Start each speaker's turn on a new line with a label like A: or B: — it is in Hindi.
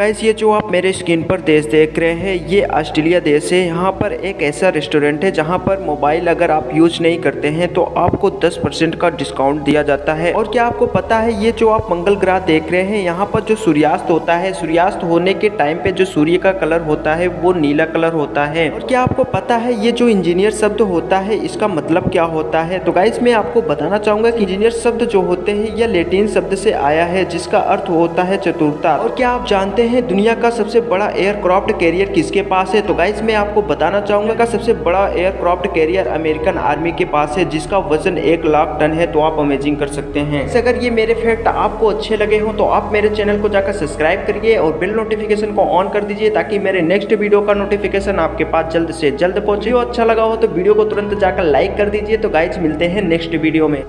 A: गाइस ये जो आप मेरे स्क्रीन पर देश देख रहे हैं, ये ऑस्ट्रेलिया देश है। यहाँ पर एक ऐसा रेस्टोरेंट है जहाँ पर मोबाइल अगर आप यूज़ नहीं करते हैं तो आपको 10 परसेंट का डिस्काउंट दिया जाता है। और क्या आपको पता है, ये जो आप मंगल ग्रह देख रहे हैं, यहाँ पर जो सूर्यास्त होता है, सूर्यास्त होने के टाइम पे जो सूर्य का कलर होता है, वो नीला कलर होता है। और क्या आपको पता है, ये जो इंजीनियर शब्द होता है, इसका मतलब क्या होता है? तो गाइस मैं आपको बताना चाहूँगा कि इंजीनियर शब्द जो होते हैं यह लेटिन शब्द से आया है, जिसका अर्थ होता है चतुरता। और क्या आप जानते हैं, दुनिया का सबसे बड़ा एयरक्राफ्ट कैरियर किसके पास है? तो गाइस मैं आपको बताना चाहूँगा का सबसे बड़ा एयरक्राफ्ट कैरियर अमेरिकन आर्मी के पास है, जिसका वज़न एक लाख टन है तो आप अमेजिंग कर सकते हैं। अगर ये मेरे फैक्ट आपको अच्छे लगे हो तो आप मेरे चैनल को जाकर सब्सक्राइब करिए और बिल नोटिफिकेशन को ऑन कर दीजिए, ताकि मेरे नेक्स्ट वीडियो का नोटिफिकेशन आपके पास जल्द से जल्द पहुँचे। अच्छा लगा हो तो वीडियो को तुरंत जाकर लाइक कर दीजिए। तो गाइज़ मिलते हैं नेक्स्ट वीडियो में।